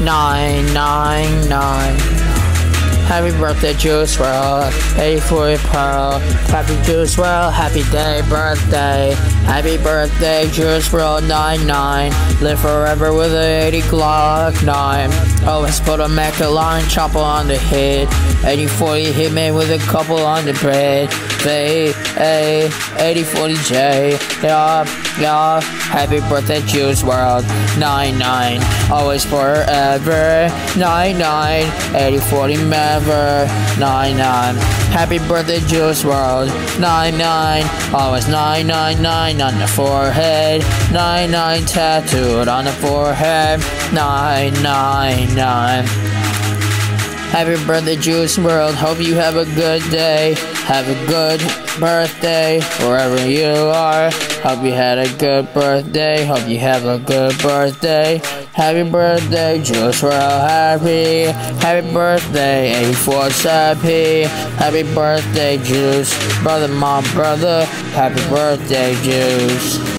Nine, nine, nine. Happy birthday, Juice WRLD. 84 Pearl. Happy Juice WRLD. Happy day, birthday. Happy birthday, Juice WRLD 99. Live forever with a 80 Glock 9. Always put a Mecca line chopper on the head. 80 40 hit me with a couple on the bread. They, A, 80 40 J. Yeah, yeah. Happy birthday, Juice WRLD 99. Always forever. 99. 80 40 never. 99. Happy birthday, Juice WRLD 99. Always 999 on the forehead. 99 tattooed on the forehead. 999. Happy birthday, Juice WRLD. Hope you have a good day. Have a good birthday wherever you are. Hope you had a good birthday. Hope you have a good birthday. Happy birthday, Juice WRLD. Happy. Happy birthday, 84 Happy. Happy birthday, Juice. Brother, mom, brother. Happy birthday, Juice.